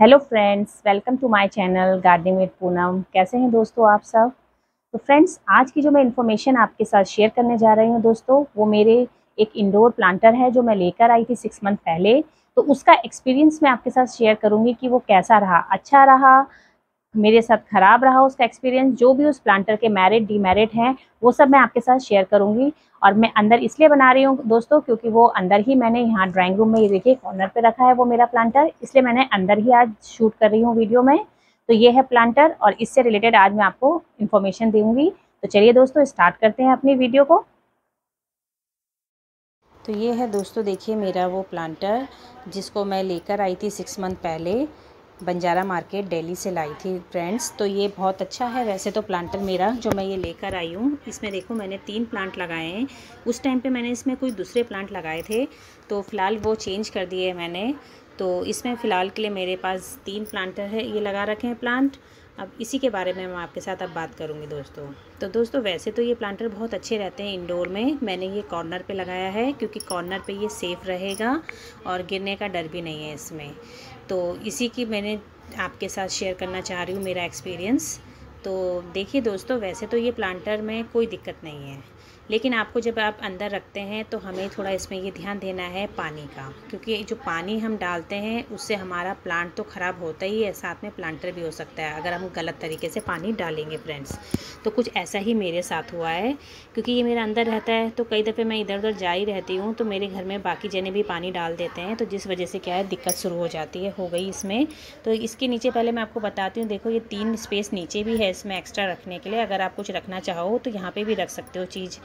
Hello friends welcome to my channel gardening with Poonam कैसे हैं दोस्तों आप सब? तो फ्रेंड्स आज की जो मैं इन्फॉर्मेशन आपके साथ शेयर करने जा रही हूँ दोस्तों, वो मेरे एक इंडोर प्लांटर है जो मैं लेकर आई थी सिक्स मंथ पहले। तो उसका एक्सपीरियंस मैं आपके साथ शेयर करूँगी कि वो कैसा रहा। अच्छा रहा मेरे साथ ख़राब रहा उसका एक्सपीरियंस जो भी उस प्लांटर के मेरिट डीमेरिट हैं, वो सब मैं आपके साथ शेयर करूँगी। और मैं अंदर इसलिए बना रही हूँ दोस्तों, क्योंकि वो अंदर ही मैंने यहाँ ड्राइंग रूम में ये देखिए कॉर्नर पे रखा है वो मेरा प्लांटर इसलिए मैंने अंदर ही आज शूट कर रही हूँ वीडियो में। तो ये है प्लांटर और इससे रिलेटेड आज मैं आपको इन्फॉर्मेशन दूँगी। तो चलिए दोस्तों स्टार्ट करते हैं अपनी वीडियो को। तो ये है दोस्तों, देखिए मेरा वो प्लांटर जिसको मैं लेकर आई थी सिक्स मंथ पहले। बंजारा मार्केट दिल्ली से लाई थी फ्रेंड्स। तो ये बहुत अच्छा है। वैसे तो प्लांटर मेरा, जो मैं ये लेकर आई हूँ, इसमें देखो मैंने तीन प्लांट लगाए हैं। उस टाइम पे मैंने इसमें कोई दूसरे प्लांट लगाए थे तो फ़िलहाल वो चेंज कर दिए मैंने। तो इसमें फ़िलहाल के लिए मेरे पास तीन प्लांटर है। ये लगा रखे हैं प्लांट। अब इसी के बारे में मैं आपके साथ अब बात करूँगी दोस्तों। तो दोस्तों, वैसे तो ये प्लांटर बहुत अच्छे रहते हैं इंडोर में। मैंने ये कॉर्नर पे लगाया है क्योंकि कॉर्नर पे ये सेफ़ रहेगा और गिरने का डर भी नहीं है इसमें। तो इसी की मैंने आपके साथ शेयर करना चाह रही हूँ मेरा एक्सपीरियंस तो देखिए दोस्तों, वैसे तो ये प्लांटर में कोई दिक्कत नहीं है। लेकिन आपको जब आप अंदर रखते हैं तो हमें थोड़ा इसमें ये ध्यान देना है पानी का। क्योंकि जो पानी हम डालते हैं, उससे हमारा प्लांट तो ख़राब होता ही है, साथ में प्लांटर भी हो सकता है, अगर हम गलत तरीके से पानी डालेंगे फ्रेंड्स तो कुछ ऐसा ही मेरे साथ हुआ है, क्योंकि ये मेरा अंदर रहता है तो कई दफ़े मैं इधर उधर जा ही रहती हूँ तो मेरे घर में बाकी जने भी पानी डाल देते हैं तो जिस वजह से क्या है, दिक्कत शुरू हो जाती है, हो गई इसमें। तो इसके नीचे पहले मैं आपको बताती हूँ, देखो ये तीन स्पेस नीचे भी है इसमें एक्स्ट्रा रखने के लिए, अगर आप कुछ रखना चाहो तो यहाँ पर भी रख सकते हो चीज़।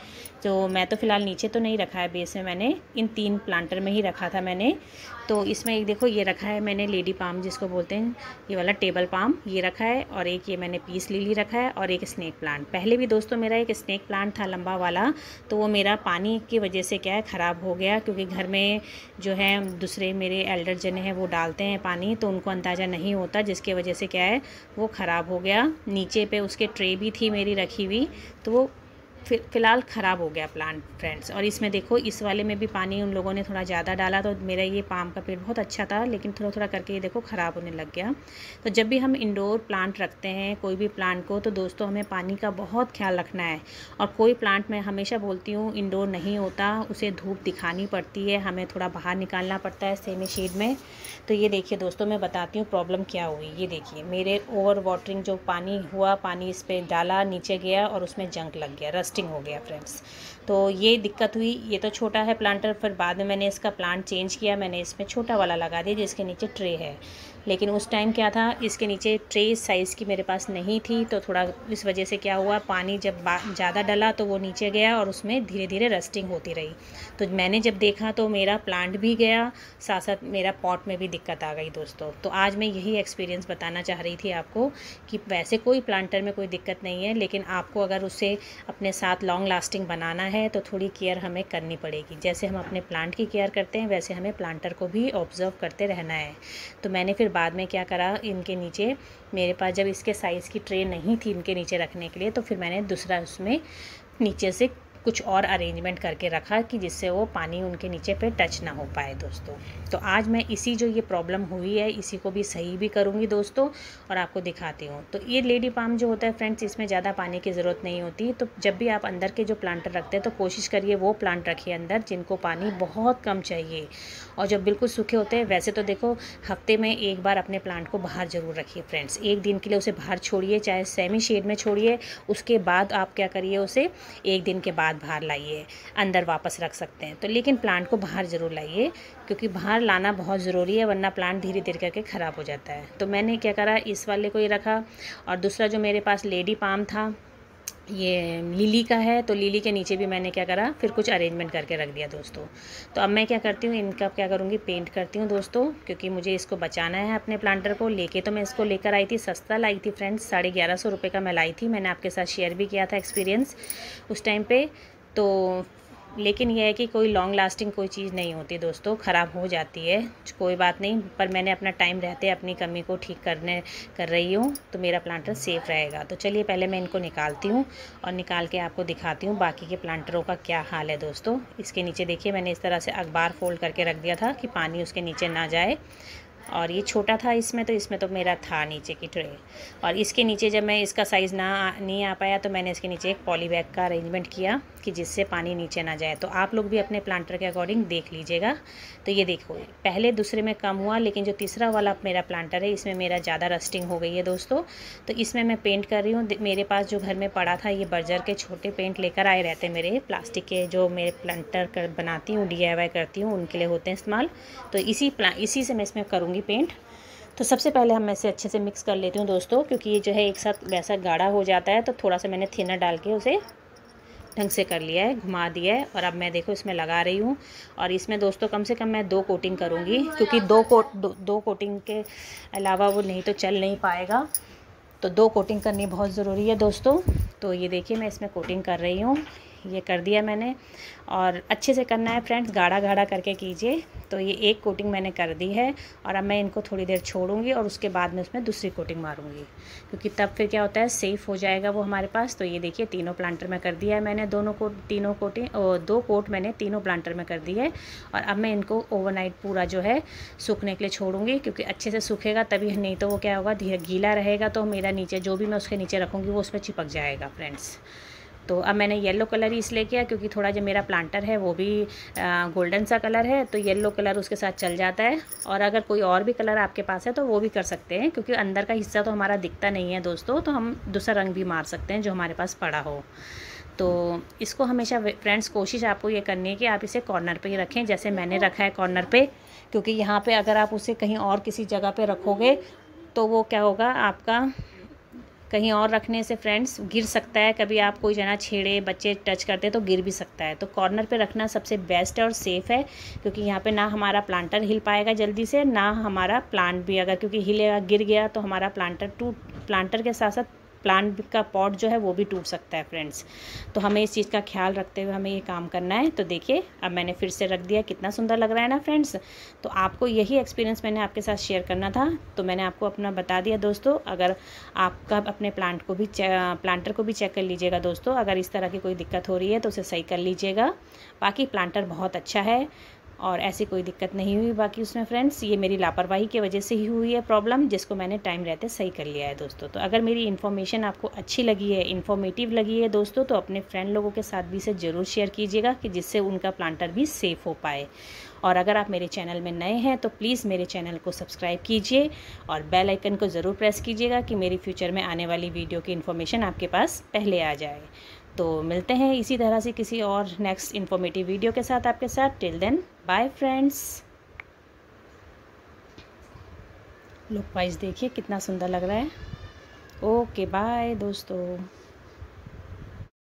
तो मैं तो फ़िलहाल नीचे तो नहीं रखा है बेस में, मैंने इन तीन प्लांटर में ही रखा था मैंने। तो इसमें एक देखो, ये रखा है मैंने लेडी पाम जिसको बोलते हैं, ये वाला टेबल पाम ये रखा है और एक ये मैंने पीस लिली रखा है और एक स्नैक प्लांट पहले भी दोस्तों मेरा एक स्नैक प्लांट था लंबा वाला तो वो मेरा पानी की वजह से क्या है, ख़राब हो गया, क्योंकि घर में जो है, दूसरे मेरे एल्डर जने हैं, वो डालते हैं पानी तो उनको अंदाज़ा नहीं होता, जिसकी वजह से क्या है, वो ख़राब हो गया। नीचे पे उसके ट्रे भी थी मेरी रखी हुई तो वो फ़िलहाल ख़राब हो गया प्लांट फ्रेंड्स और इसमें देखो, इस वाले में भी पानी उन लोगों ने थोड़ा ज़्यादा डाला तो मेरा ये पाम का पेड़ बहुत अच्छा था, लेकिन थोड़ा थोड़ा करके ये देखो ख़राब होने लग गया। तो जब भी हम इंडोर प्लांट रखते हैं, कोई भी प्लांट को तो दोस्तों हमें पानी का बहुत ख्याल रखना है। और कोई प्लांट मैं हमेशा बोलती हूँ इंडोर नहीं होता, उसे धूप दिखानी पड़ती है, हमें थोड़ा बाहर निकालना पड़ता है सेमी शेड में। तो ये देखिए दोस्तों, मैं बताती हूँ प्रॉब्लम क्या हुई। ये देखिए, मेरे ओवर वाटरिंग जो पानी हुआ, पानी इस पर डाला, नीचे गया और उसमें जंक लग गया रस्ट रस्टिंग हो गया फ्रेंड्स तो ये दिक्कत हुई। ये तो छोटा है प्लांटर फिर बाद में मैंने इसका प्लांट चेंज किया। मैंने इसमें छोटा वाला लगा दिया जिसके नीचे ट्रे है। लेकिन उस टाइम क्या था? इसके नीचे ट्रे साइज़ की मेरे पास नहीं थी तो थोड़ा इस वजह से क्या हुआ? पानी जब ज़्यादा डला तो वो नीचे गया और उसमें धीरे धीरे रस्टिंग होती रही। तो मैंने जब देखा तो मेरा प्लांट भी गया साथ साथ मेरा पॉट में भी दिक्कत आ गई दोस्तों। तो आज मैं यही एक्सपीरियंस बताना चाह रही थी आपको कि वैसे कोई प्लांटर में कोई दिक्कत नहीं है, लेकिन आपको अगर उसे अपने साथ लॉन्ग लास्टिंग बनाना है तो थोड़ी केयर हमें करनी पड़ेगी। जैसे हम अपने प्लांट की केयर करते हैं, वैसे हमें प्लांटर को भी ऑब्ज़र्व करते रहना है। तो मैंने फिर बाद में क्या करा, इनके नीचे मेरे पास जब इसके साइज़ की ट्रे नहीं थी इनके नीचे रखने के लिए तो फिर मैंने दूसरा उसमें नीचे से कुछ और अरेंजमेंट करके रखा कि जिससे वो पानी उनके नीचे पे टच ना हो पाए दोस्तों। तो आज मैं इसी जो ये प्रॉब्लम हुई है, इसी को भी सही भी करूँगी दोस्तों और आपको दिखाती हूँ। तो ये लेडी पाम जो होता है फ्रेंड्स इसमें ज़्यादा पानी की ज़रूरत नहीं होती। तो जब भी आप अंदर के जो प्लांटर रखते हैं तो कोशिश करिए वो प्लांट रखिए अंदर जिनको पानी बहुत कम चाहिए। और जब बिल्कुल सूखे होते हैं, वैसे तो देखो, हफ़्ते में एक बार अपने प्लांट को बाहर ज़रूर रखिए फ्रेंड्स एक दिन के लिए उसे बाहर छोड़िए, चाहे सेमी शेड में छोड़िए, उसके बाद आप क्या करिए, उसे एक दिन के बाद बाहर लाइए, अंदर वापस रख सकते हैं। तो लेकिन प्लांट को बाहर ज़रूर लाइए, क्योंकि बाहर लाना बहुत ज़रूरी है, वरना प्लांट धीरे धीरे करके ख़राब हो जाता है। तो मैंने क्या करा, इस वाले को ही रखा, और दूसरा जो मेरे पास लेडी पाम था ये लिली का है तो लिली के नीचे भी मैंने क्या करा, फिर कुछ अरेंजमेंट करके रख दिया दोस्तों। तो अब मैं क्या करती हूँ, इनका क्या करूँगी पेंट करती हूँ दोस्तों, क्योंकि मुझे इसको बचाना है अपने प्लांटर को। लेके तो मैं इसको लेकर आई थी, सस्ता लाई थी फ्रेंड्स साढ़े ग्यारह सौ रुपये का मैं लाई थी। मैंने आपके साथ शेयर भी किया था एक्सपीरियंस उस टाइम पर तो लेकिन यह है कि कोई लॉन्ग लास्टिंग कोई चीज़ नहीं होती दोस्तों, ख़राब हो जाती है। कोई बात नहीं, पर मैंने अपना टाइम रहते, अपनी कमी को ठीक करने, कर रही हूँ तो मेरा प्लांटर सेफ़ रहेगा। तो चलिए पहले मैं इनको निकालती हूँ और निकाल के आपको दिखाती हूँ बाकी के प्लांटरों का क्या हाल है दोस्तों। इसके नीचे देखिए, मैंने इस तरह से अखबार फोल्ड करके रख दिया था कि पानी उसके नीचे ना जाए। और ये छोटा था इसमें तो इसमें तो मेरा था नीचे की ट्रे। और इसके नीचे जब मैं इसका साइज़ ना नहीं आ पाया तो मैंने इसके नीचे एक पॉली बैग का अरेंजमेंट किया कि जिससे पानी नीचे ना जाए। तो आप लोग भी अपने प्लांटर के अकॉर्डिंग देख लीजिएगा। तो ये देखो, पहले दूसरे में कम हुआ, लेकिन जो तीसरा वाला मेरा प्लांटर है, इसमें मेरा ज़्यादा रस्टिंग हो गई है दोस्तों। तो इसमें मैं पेंट कर रही हूँ। मेरे पास जो घर में पड़ा था, ये बर्जर के छोटे पेंट लेकर आए रहते मेरे। प्लास्टिक के जो मेरे प्लांटर कर, बनाती हूँ डी करती हूँ, उनके लिए होते हैं इस्तेमाल। तो इसी इसी से मैं इसमें करूँगी पेंट तो सबसे पहले हम इसे अच्छे से मिक्स कर लेती हूँ दोस्तों क्योंकि ये जो है एक साथ वैसा गाढ़ा हो जाता है तो थोड़ा सा मैंने थिनर डाल के उसे ढंग से कर लिया है घुमा दिया है। और अब मैं देखो इसमें लगा रही हूँ और इसमें दोस्तों कम से कम मैं दो कोटिंग करूँगी क्योंकि दो कोट दो, दो कोटिंग के अलावा वो नहीं तो चल नहीं पाएगा। तो दो कोटिंग करनी बहुत ज़रूरी है दोस्तों। तो ये देखिए मैं इसमें कोटिंग कर रही हूँ। ये कर दिया मैंने। और अच्छे से करना है फ्रेंड्स गाढ़ा गाढ़ा करके कीजिए। तो ये एक कोटिंग मैंने कर दी है और अब मैं इनको थोड़ी देर छोड़ूँगी और उसके बाद में उसमें दूसरी कोटिंग मारूँगी। क्योंकि तब फिर क्या होता है, सेफ़ हो जाएगा वो हमारे पास। तो ये देखिए, तीनों प्लांटर में कर दिया है मैंने। दोनों को, तीनों कोटिंग दो कोट मैंने तीनों प्लांटर में कर दी है। और अब मैं इनको ओवरनाइट पूरा जो है सूखने के लिए छोड़ूँगी क्योंकि अच्छे से सूखेगा तभी नहीं तो वो क्या होगा गीला रहेगा तो मेरा नीचे, जो भी मैं उसके नीचे रखूँगी वो उसमें चिपक जाएगा फ्रेंड्स। तो अब मैंने येलो कलर ही इसलिए किया क्योंकि थोड़ा जो मेरा प्लांटर है, वो भी गोल्डन सा कलर है तो येलो कलर उसके साथ चल जाता है। और अगर कोई और भी कलर आपके पास है तो वो भी कर सकते हैं, क्योंकि अंदर का हिस्सा तो हमारा दिखता नहीं है दोस्तों तो हम दूसरा रंग भी मार सकते हैं जो हमारे पास पड़ा हो। तो इसको हमेशा फ्रेंड्स कोशिश आपको ये करनी है कि आप इसे कॉर्नर पे ही रखें, जैसे मैंने रखा है कॉर्नर पे, क्योंकि यहाँ पे अगर आप उसे कहीं और किसी जगह पे रखोगे तो वो क्या होगा, आपका कहीं और रखने से फ्रेंड्स गिर सकता है, कभी आप कोई जना छेड़े, बच्चे टच करते तो गिर भी सकता है। तो कॉर्नर पे रखना सबसे बेस्ट है और सेफ़ है, क्योंकि यहाँ पे ना हमारा प्लांटर हिल पाएगा जल्दी से, ना हमारा प्लांट भी अगर, क्योंकि हिलेगा गिर गया तो हमारा प्लांटर टूट प्लांटर के साथ साथ प्लांट का पॉट जो है वो भी टूट सकता है फ्रेंड्स तो हमें इस चीज़ का ख्याल रखते हुए हमें ये काम करना है। तो देखिए, अब मैंने फिर से रख दिया, कितना सुंदर लग रहा है ना फ्रेंड्स तो आपको यही एक्सपीरियंस मैंने आपके साथ शेयर करना था। तो मैंने आपको अपना बता दिया, दोस्तों, अगर आपका अपने प्लांट को भी प्लांटर को भी चेक कर लीजिएगा, दोस्तों. अगर इस तरह की कोई दिक्कत हो रही है तो उसे सही कर लीजिएगा। बाकी प्लांटर बहुत अच्छा है। और ऐसी कोई दिक्कत नहीं हुई। बाकी उसमें फ्रेंड्स ये मेरी लापरवाही की वजह से ही हुई है प्रॉब्लम जिसको मैंने टाइम रहते सही कर लिया है दोस्तों। तो अगर मेरी इन्फॉर्मेशन आपको अच्छी लगी है इन्फॉर्मेटिव लगी है दोस्तों तो अपने फ्रेंड लोगों के साथ भी इसे ज़रूर शेयर कीजिएगा कि जिससे उनका प्लांटर भी सेफ़ हो पाए। और अगर आप मेरे चैनल में नए हैं तो प्लीज़ मेरे चैनल को सब्सक्राइब कीजिए और बेल आइकन को ज़रूर प्रेस कीजिएगा कि मेरी फ्यूचर में आने वाली वीडियो की इन्फॉर्मेशन आपके पास पहले आ जाए। तो मिलते हैं इसी तरह से किसी और नेक्स्ट इन्फॉर्मेटिव वीडियो के साथ आपके साथ. Till then bye friends look wise देखिए कितना सुंदर लग रहा है. ओके बाय दोस्तों.